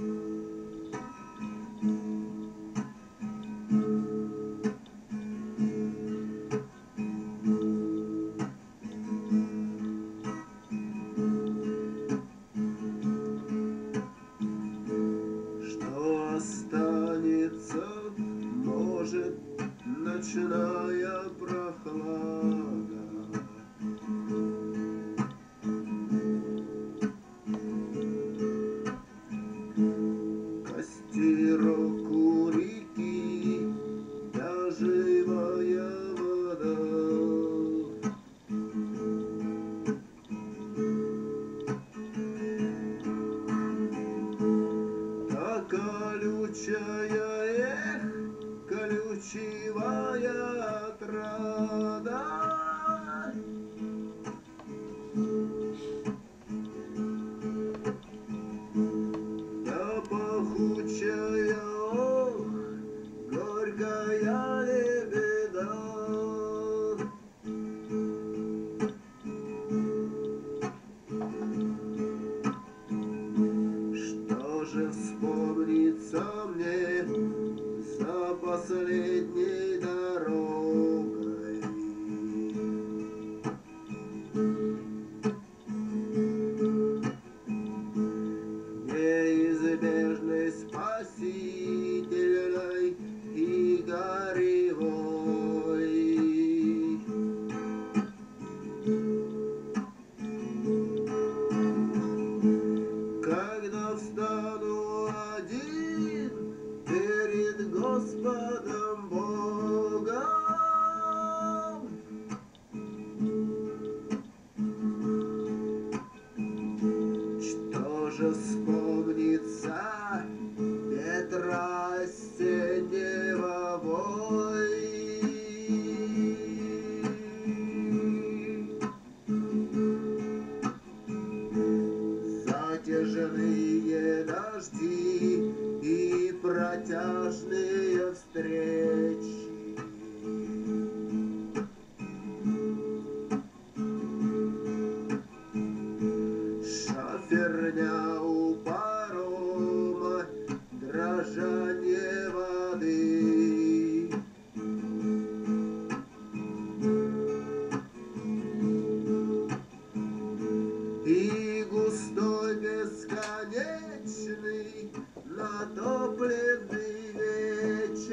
Mm-hmm. Колючевая отрада. Вспомнится мне за последней дорогой?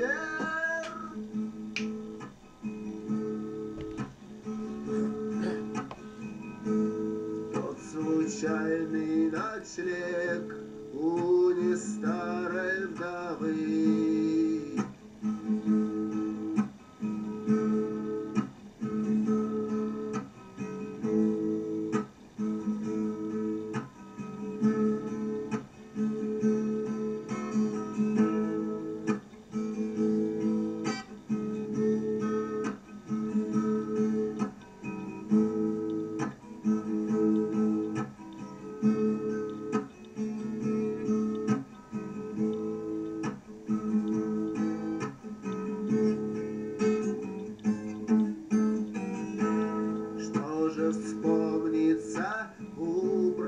Yeah.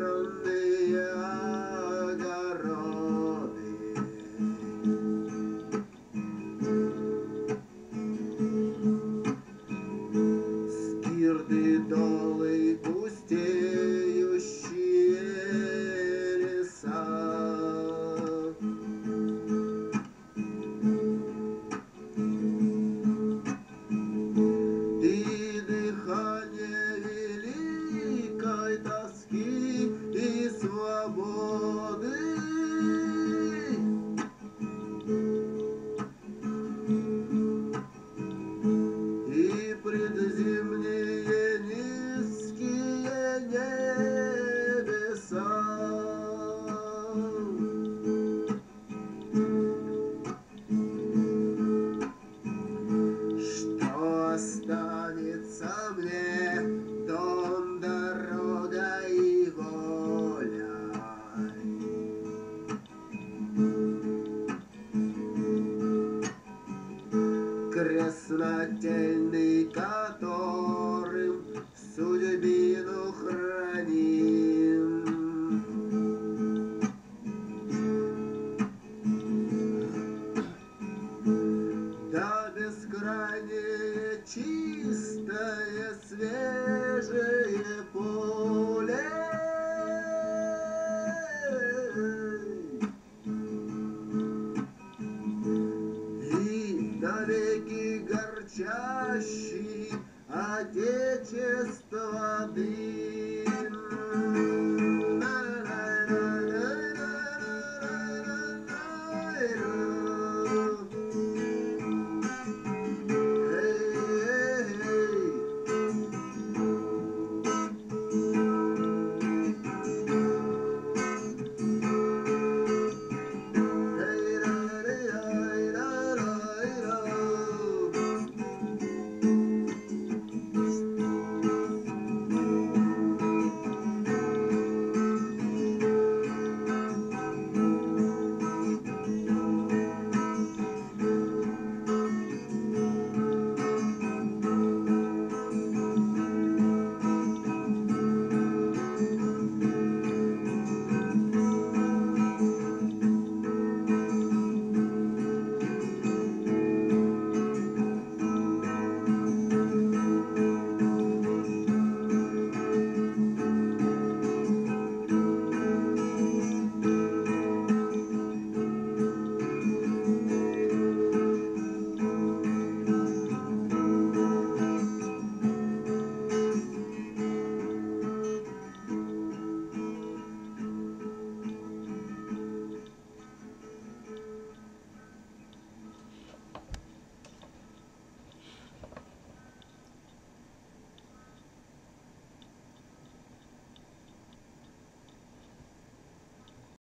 on the Matenikato.